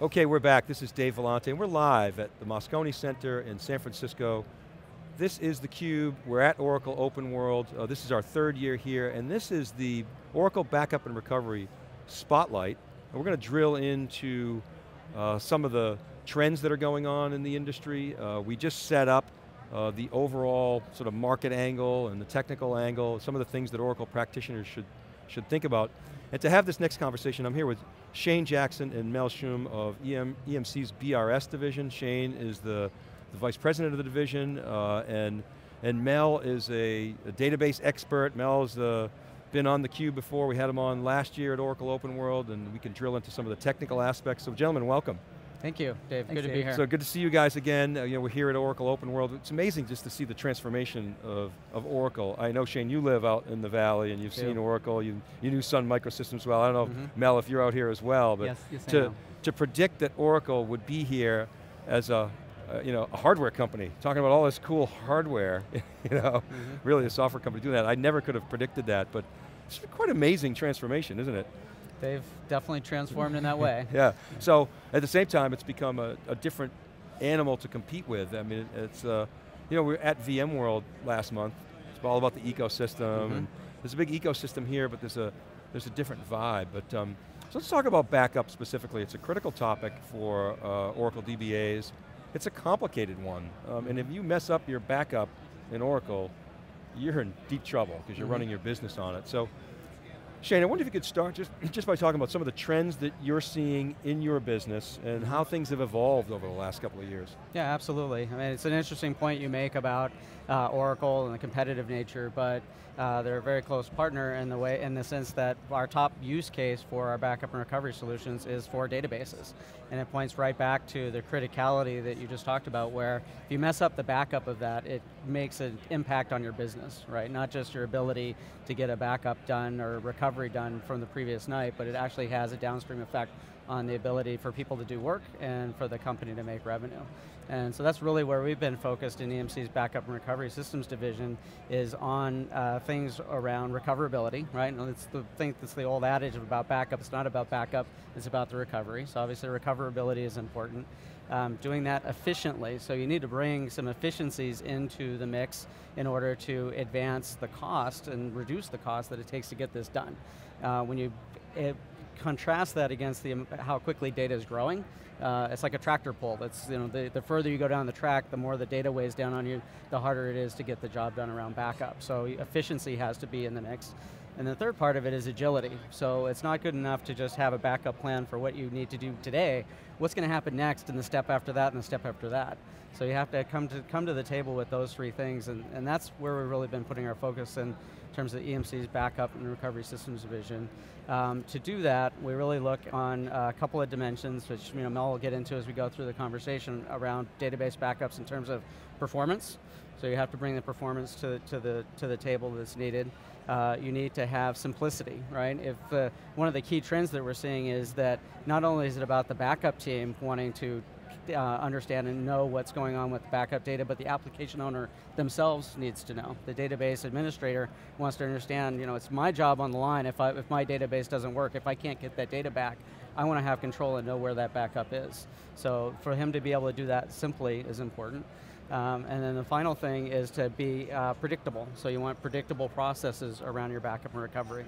Okay, we're back. This is Dave Vellante, and we're live at the Moscone Center in San Francisco. This is theCUBE, we're at Oracle Open World. Uh, this is our third year here, and this is the Oracle Backup and Recovery Spotlight. And we're going to drill into uh, some of the trends that are going on in the industry. Uh, we just set up uh, the overall sort of market angle and the technical angle, some of the things that Oracle practitioners should, should think about. And to have this next conversation, I'm here with Shane Jackson and Mel Shum of EM, EMC's BRS division. Shane is the, the vice president of the division, uh, and, and Mel is a, a database expert. Mel's uh, been on theCUBE before. We had him on last year at Oracle Open World, and we can drill into some of the technical aspects. So gentlemen, welcome. Thank you, Dave. Thanks, good to Dave. be here. So good to see you guys again. Uh, you know, we're here at Oracle Open World. It's amazing just to see the transformation of, of Oracle. I know, Shane, you live out in the Valley and you've Do. seen Oracle. You, you knew Sun Microsystems well. I don't know, Mhm. Mel, if you're out here as well, but Yes, yes to, to predict that Oracle would be here as a, uh, you know, a hardware company, talking about all this cool hardware, you know, Mhm. really a software company doing that. I never could have predicted that, but it's quite amazing transformation, isn't it? They've definitely transformed in that way. Yeah, so at the same time, it's become a, a different animal to compete with. I mean, it's, uh, you know, we are at VMworld last month. It's all about the ecosystem. Mhm. There's a big ecosystem here, but there's a, there's a different vibe. But um, so let's talk about backup specifically. It's a critical topic for uh, Oracle DBAs. It's a complicated one. Um, and if you mess up your backup in Oracle, you're in deep trouble because you're Mhm. running your business on it. So Shane, I wonder if you could start just, just by talking about some of the trends that you're seeing in your business and mm-hmm. how things have evolved over the last couple of years. Yeah, absolutely. I mean, it's an interesting point you make about uh, Oracle and the competitive nature, but uh, they're a very close partner in the way, in the sense that our top use case for our backup and recovery solutions is for databases. And it points right back to the criticality that you just talked about where if you mess up the backup of that, it makes an impact on your business, right? Not just your ability to get a backup done or recovery done from the previous night, but it actually has a downstream effect on the ability for people to do work and for the company to make revenue. And so that's really where we've been focused in EMC's Backup and Recovery Systems division is on uh, things around recoverability, right? And it's the thing that's the old adage about backup, it's not about backup, it's about the recovery. So obviously recoverability is important. Um, doing that efficiently, so you need to bring some efficiencies into the mix in order to advance the cost and reduce the cost that it takes to get this done. Uh, when you it, contrast that against the, how quickly data is growing, uh, it's like a tractor pull. That's, you know, the, the further you go down the track, the more the data weighs down on you, the harder it is to get the job done around backup. So efficiency has to be in the mix. And the third part of it is agility. So it's not good enough to just have a backup plan for what you need to do today. What's going to happen next and the step after that and the step after that. So you have to come to, come to the table with those three things and, and that's where we've really been putting our focus in terms of the EMC's backup and recovery systems division. Um, to do that, we really look on a couple of dimensions, which you know, Mel will get into as we go through the conversation around database backups in terms of performance. So you have to bring the performance to, to, the, to the table that's needed. Uh, you need to have simplicity, right? If uh, one of the key trends that we're seeing is that not only is it about the backup team wanting to uh, understand and know what's going on with the backup data, but the application owner themselves needs to know. The database administrator wants to understand, you know, it's my job on the line if, I, if my database doesn't work, if I can't get that data back, I want to have control and know where that backup is. So for him to be able to do that simply is important. Um, and then the final thing is to be uh, predictable. So you want predictable processes around your backup and recovery.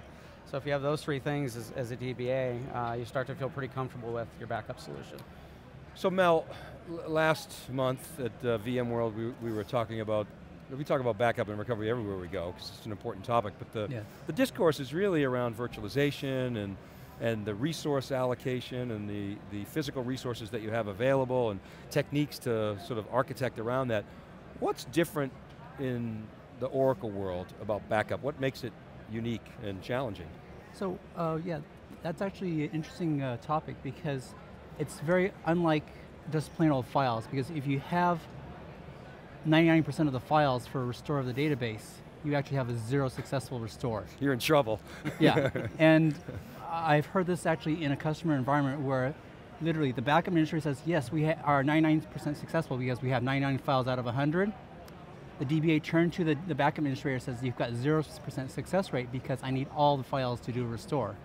So if you have those three things as, as a DBA, uh, you start to feel pretty comfortable with your backup solution. So Mel, last month at uh, VMworld, we, we were talking about, we talk about backup and recovery everywhere we go, because it's an important topic, but the, Yeah. the discourse is really around virtualization and, and the resource allocation and the, the physical resources that you have available and techniques to sort of architect around that. What's different in the Oracle world about backup? What makes it unique and challenging? So, uh, yeah, that's actually an interesting uh, topic because it's very unlike just plain old files because if you have 99% of the files for a restore of the database, you actually have a zero successful restore. You're in trouble. Yeah, and I've heard this actually in a customer environment where literally the backup administrator says, yes, we are 99% successful because we have 99 files out of 100. The DBA turned to the, the backup administrator says, you've got 0% success rate because I need all the files to do a restore.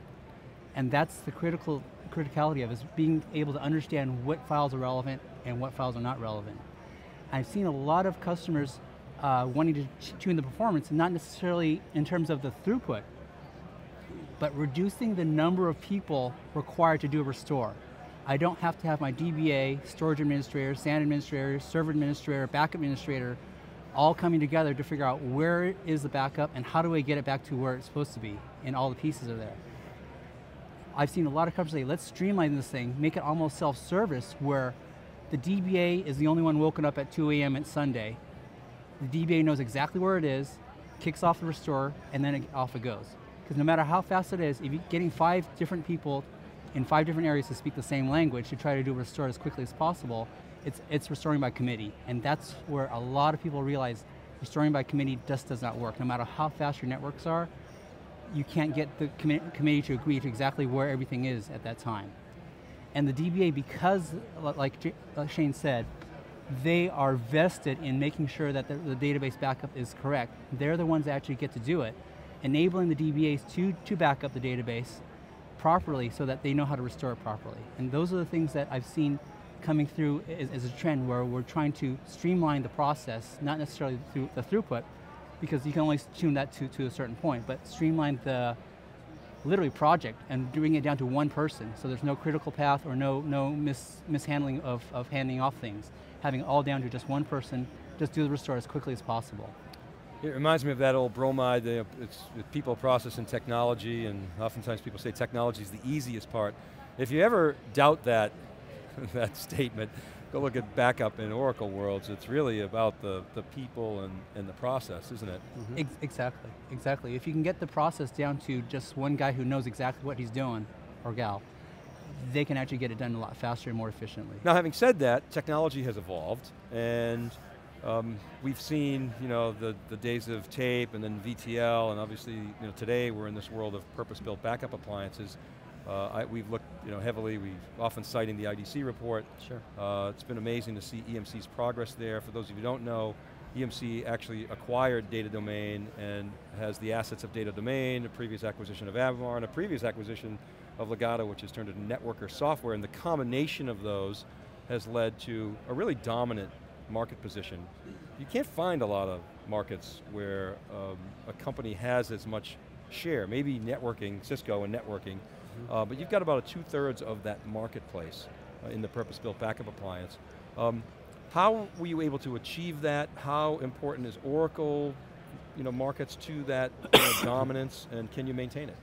And that's the critical criticality of is being able to understand what files are relevant and what files are not relevant. I've seen a lot of customers uh, wanting to tune the performance, not necessarily in terms of the throughput, but reducing the number of people required to do a restore. I don't have to have my DBA, storage administrator, SAN administrator, server administrator, backup administrator, all coming together to figure out where is the backup and how do I get it back to where it's supposed to be, and all the pieces are there. I've seen a lot of companies say, let's streamline this thing, make it almost self-service, where the DBA is the only one woken up at 2 a.m. at Sunday. The DBA knows exactly where it is, kicks off the restore, and then it, off it goes. Because no matter how fast it is, if you're getting five different people in five different areas to speak the same language to try to do restore as quickly as possible, it's, it's restoring by committee. And that's where a lot of people realize restoring by committee just does not work. No matter how fast your networks are, you can't get the commi committee to agree to exactly where everything is at that time. And the DBA, because, like Shane said, they are vested in making sure that the, the, database backup is correct. They're the ones that actually get to do it, enabling the DBAs to, to back up the database properly so that they know how to restore it properly. And those are the things that I've seen coming through as, as a trend where we're trying to streamline the process, not necessarily through the throughput, because you can only tune that to, to a certain point, but streamline the literally project and bring it down to one person so there's no critical path or no, no mis, mishandling of, of handing off things. Having it all down to just one person, just do the restore as quickly as possible. It reminds me of that old bromide, it's, it's people, process, and technology, and oftentimes people say technology is the easiest part. If you ever doubt that, that statement, go look at backup in Oracle worlds. It's really about the, the people and, and the process, isn't it? Mm -hmm. Ex exactly, exactly. If you can get the process down to just one guy who knows exactly what he's doing, or gal, they can actually get it done a lot faster and more efficiently. Now having said that, technology has evolved, and um, we've seen, you know, the, the days of tape and then VTL, and obviously, you know, today we're in this world of purpose-built backup appliances. Uh, I, we've looked, you know, heavily. We've often citing the IDC report. Sure. Uh, it's been amazing to see EMC's progress there. For those of you who don't know, EMC actually acquired Data Domain and has the assets of Data Domain, a previous acquisition of Avamar, and a previous acquisition of Legato, which has turned into networker software, and the combination of those has led to a really dominant market position. You can't find a lot of markets where um, a company has as much share, maybe networking, Cisco and networking, mm -hmm. uh, but you've got about a two thirds of that marketplace uh, in the purpose-built backup appliance. Um, how were you able to achieve that? How important is Oracle you know, markets to that you know, dominance and can you maintain it?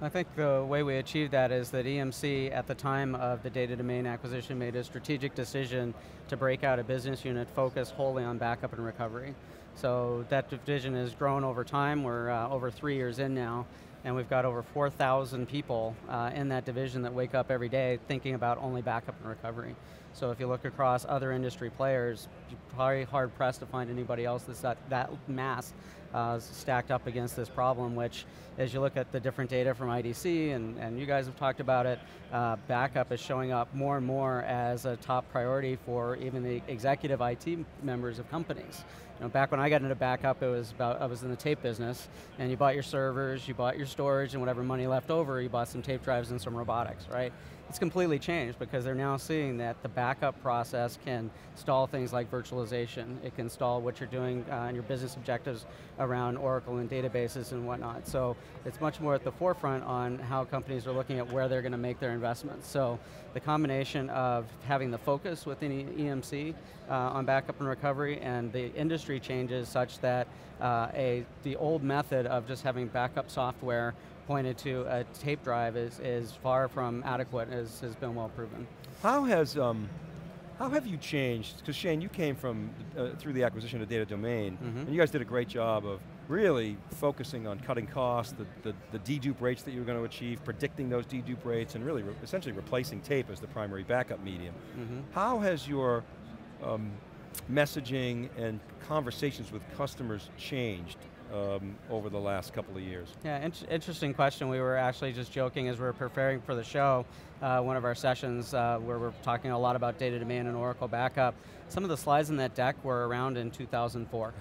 I think the way we achieved that is that EMC, at the time of the data domain acquisition, made a strategic decision to break out a business unit focused wholly on backup and recovery. So that division has grown over time. We're uh, over three years in now, and we've got over 4,000 people uh, in that division that wake up every day thinking about only backup and recovery. So if you look across other industry players, you're probably hard pressed to find anybody else that's that, that mass uh, stacked up against this problem, which as you look at the different data from IDC, and, and you guys have talked about it, uh, backup is showing up more and more as a top priority for even the executive IT members of companies. You know, back when I got into backup, it was about, I was in the tape business, and you bought your servers, you bought your storage, and whatever money left over, you bought some tape drives and some robotics, right? It's completely changed because they're now seeing that the backup process can stall things like virtualization. It can stall what you're doing uh, and your business objectives around Oracle and databases and whatnot. So it's much more at the forefront on how companies are looking at where they're going to make their investments. So the combination of having the focus within EMC uh, on backup and recovery and the industry changes such that uh, a, the old method of just having backup software pointed to a tape drive is, is far from adequate, as has been well proven. How has, um, how have you changed? Because Shane, you came from, uh, through the acquisition of Data Domain, mm -hmm. and you guys did a great job of really focusing on cutting costs, the, the, the dedupe rates that you were going to achieve, predicting those dedupe rates, and really re essentially replacing tape as the primary backup medium. Mm -hmm. How has your um, messaging and conversations with customers changed um, over the last couple of years? Yeah, in interesting question. We were actually just joking as we were preparing for the show, uh, one of our sessions uh, where we're talking a lot about Data Domain and Oracle backup. Some of the slides in that deck were around in 2004.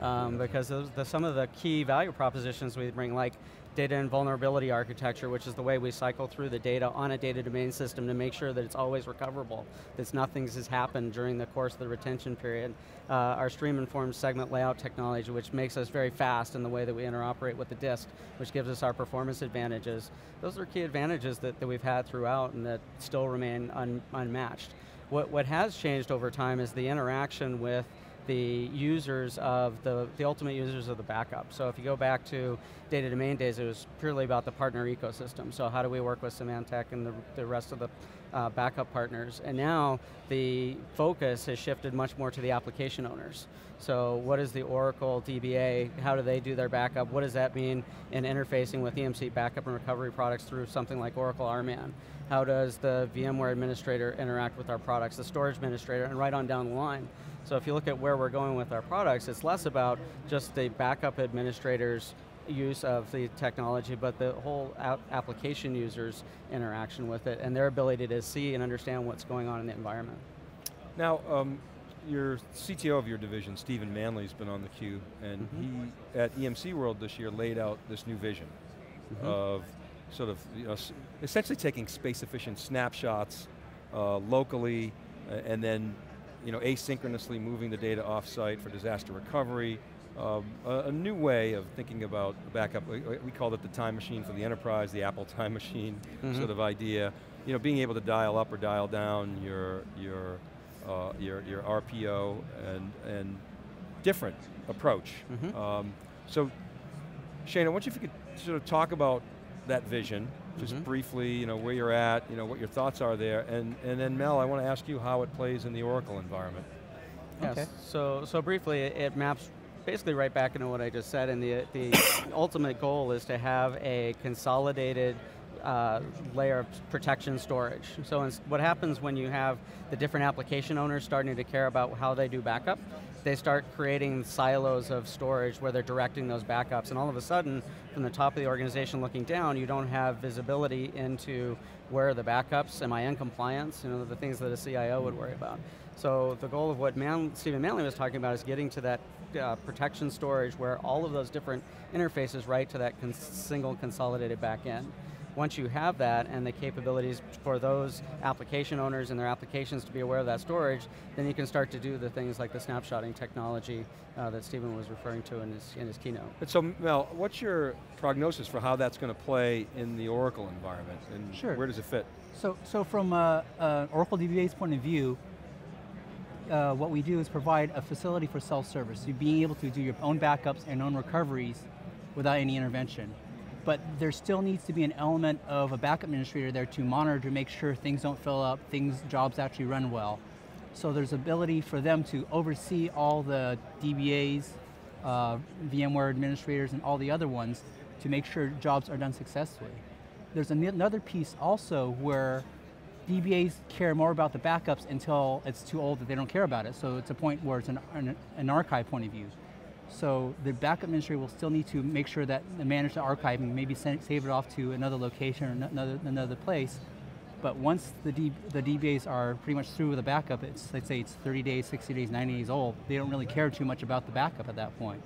Um, because those, the, some of the key value propositions we bring, like data invulnerability architecture, which is the way we cycle through the data on a data domain system to make sure that it's always recoverable, that nothing has happened during the course of the retention period. Uh, our stream-informed segment layout technology, which makes us very fast in the way that we interoperate with the disk, which gives us our performance advantages. Those are key advantages that, that we've had throughout and that still remain un, unmatched. What, what has changed over time is the interaction with the users of the, the ultimate users of the backup. So if you go back to data domain days, it was purely about the partner ecosystem. So how do we work with Symantec and the, the rest of the uh, backup partners? And now the focus has shifted much more to the application owners. So what is the Oracle DBA, how do they do their backup? What does that mean in interfacing with EMC backup and recovery products through something like Oracle RMAN? How does the VMware administrator interact with our products, the storage administrator, and right on down the line. So if you look at where we're going with our products, it's less about just the backup administrators use of the technology, but the whole application users interaction with it and their ability to see and understand what's going on in the environment. Now, um, your CTO of your division, Stephen Manley's been on theCUBE, and mm -hmm. he, at EMC World this year, laid out this new vision mm -hmm. of sort of, you know, essentially taking space efficient snapshots uh, locally, uh, and then you know, asynchronously moving the data offsite for disaster recovery, um, a, a, new way of thinking about backup. We, we, called it the time machine for the enterprise, the Apple time machine mm -hmm. sort of idea. You know, being able to dial up or dial down your your uh, your your RPO and and different approach. Mm -hmm. um, so, Shane, I wonder if you could sort of talk about that vision, just mm -hmm. briefly, you know, where you're at, you know, what your thoughts are there, and, and then Mel, I want to ask you how it plays in the Oracle environment. Yes, okay. so, so briefly, it maps basically right back into what I just said, and the, the ultimate goal is to have a consolidated uh, layer of protection storage. So what happens when you have the different application owners starting to care about how they do backup, they start creating silos of storage where they're directing those backups, and all of a sudden, from the top of the organization looking down, you don't have visibility into where are the backups, am I in compliance, you know, the things that a CIO would worry about. So the goal of what Man, Stephen Manley was talking about is getting to that uh, protection storage where all of those different interfaces right to that cons single consolidated backend once you have that and the capabilities for those application owners and their applications to be aware of that storage, then you can start to do the things like the snapshotting technology uh, that Stephen was referring to in his, in his keynote. But so Mel, what's your prognosis for how that's going to play in the Oracle environment and sure. where does it fit? So, so from uh, uh, Oracle DBA's point of view, uh, what we do is provide a facility for self-service. So being able to do your own backups and own recoveries without any intervention but there still needs to be an element of a backup administrator there to monitor to make sure things don't fill up, things, jobs actually run well. So there's ability for them to oversee all the DBAs, uh, VMware administrators, and all the other ones to make sure jobs are done successfully. There's another piece also where DBAs care more about the backups until it's too old that they don't care about it. So it's a point where it's an, an, an archive point of view. So the backup administrator will still need to make sure that the manage the archive and maybe send, save it off to another location or another, another place. But once the, D, the DBAs are pretty much through with the backup, it's, let's say it's 30 days, 60 days, 90 days old, they don't really care too much about the backup at that point.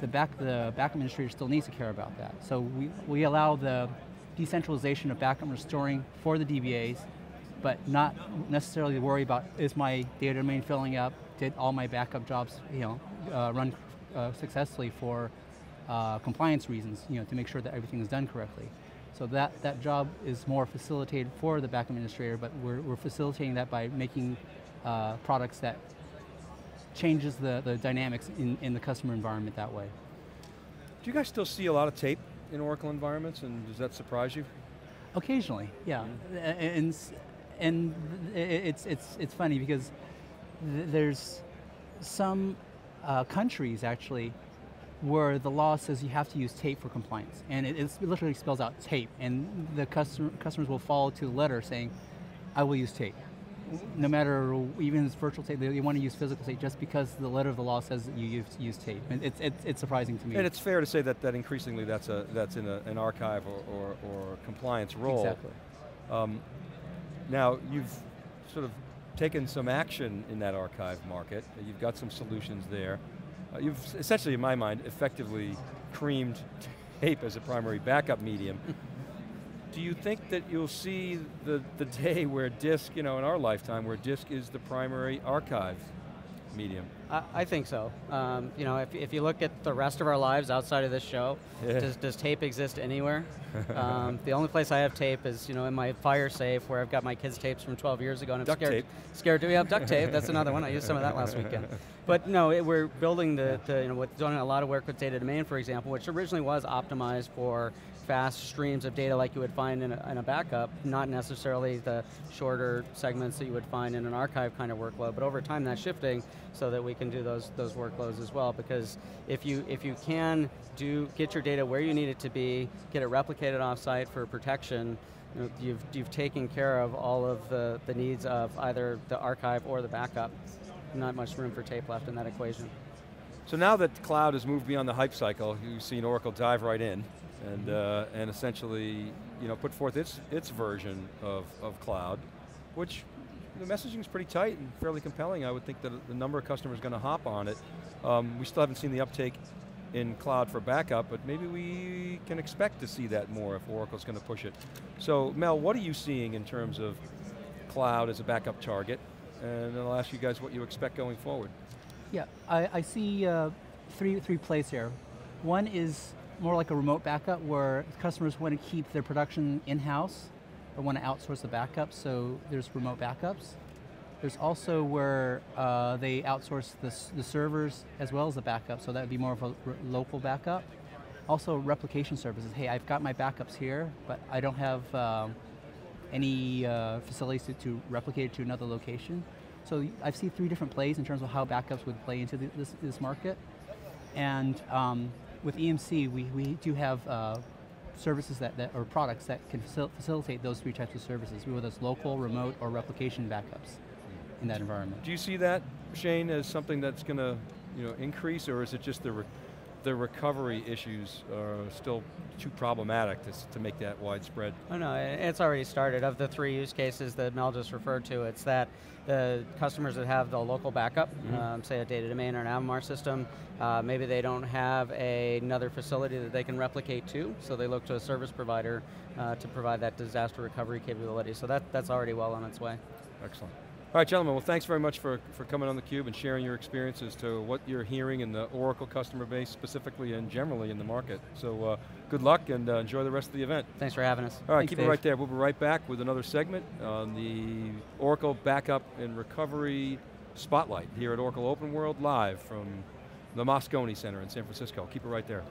The, back, the backup administrator still needs to care about that. So we, we allow the decentralization of backup and restoring for the DBAs, but not necessarily worry about, is my data domain filling up? Did all my backup jobs you know, uh, run uh, successfully for uh, compliance reasons, you know, to make sure that everything is done correctly. So that, that job is more facilitated for the back administrator, but we're, we're facilitating that by making uh, products that changes the, the dynamics in, in the customer environment that way. Do you guys still see a lot of tape in Oracle environments, and does that surprise you? Occasionally, yeah. And, and it's, it's, it's funny because there's some uh, countries actually where the law says you have to use tape for compliance. And it, it literally spells out tape. And the customer, customers will follow to the letter saying, I will use tape. No matter, even if it's virtual tape, they want to use physical tape just because the letter of the law says that you use, use tape. And it's, it's, it's, surprising to me. And it's fair to say that, that increasingly that's, a, that's in a, an archive or, or, or compliance role. Exactly. Um, now, you've sort of taken some action in that archive market. You've got some solutions there. Uh, you've essentially, in my mind, effectively creamed tape as a primary backup medium. Do you think that you'll see the, the day where disk, you know, in our lifetime, where disk is the primary archive medium? I, I think so. Um, you know, if, if you look at the rest of our lives outside of this show, Yeah. does, does tape exist anywhere? um, the only place I have tape is you know in my fire safe where I've got my kids' tapes from 12 years ago, and I'm Duct scared. tape. Scared. Do we have duct tape? That's another one. I used some of that last weekend. But no, it, we're building the, the you know, with doing a lot of work with data domain, for example, which originally was optimized for fast streams of data like you would find in a, in a backup, not necessarily the shorter segments that you would find in an archive kind of workload, but over time that's shifting so that we can do those, those workloads as well, because if you, if you can do, get your data where you need it to be, get it replicated offsite for protection, you know, you've, you've taken care of all of the, the needs of either the archive or the backup. Not much room for tape left in that equation. So now that cloud has moved beyond the hype cycle, you've seen Oracle dive right in and, uh, and essentially you know, put forth its, its version of, of cloud, which the messaging is pretty tight and fairly compelling. I would think that the number of customers going to hop on it. Um, we still haven't seen the uptake in cloud for backup, but maybe we can expect to see that more if Oracle's going to push it. So Mel, what are you seeing in terms of cloud as a backup target? And then I'll ask you guys what you expect going forward. Yeah, I, I see uh, three, three plays here. One is more like a remote backup where customers want to keep their production in-house or want to outsource the backup, so there's remote backups. There's also where uh, they outsource the, the servers as well as the backup, so that would be more of a local backup. Also replication services. Hey, I've got my backups here, but I don't have um, any uh, facilities to, to replicate it to another location. So I've seen three different plays in terms of how backups would play into the, this, this market. And um, with EMC, we, we do have uh, services that, that, or products that can facil- facilitate those three types of services, whether it's local, remote, or replication backups in that environment. Do you see that, Shane, as something that's going to you know, increase, or is it just the, the recovery issues are still too problematic to, to make that widespread? Oh no, it's already started. Of the three use cases that Mel just referred to, it's that the customers that have the local backup, um, say a data domain or an Avamar system, uh, maybe they don't have a, another facility that they can replicate to, so they look to a service provider uh, to provide that disaster recovery capability. So that, that's already well on its way. Excellent. All right, gentlemen, well thanks very much for, for coming on theCUBE and sharing your experiences to what you're hearing in the Oracle customer base specifically and generally in the market. So uh, good luck and uh, enjoy the rest of the event. Thanks for having us. All right, Thanks, keep Dave. it right there. We'll be right back with another segment on the Oracle Backup and Recovery Spotlight here at Oracle Open World live from the Moscone Center in San Francisco. Keep it right there.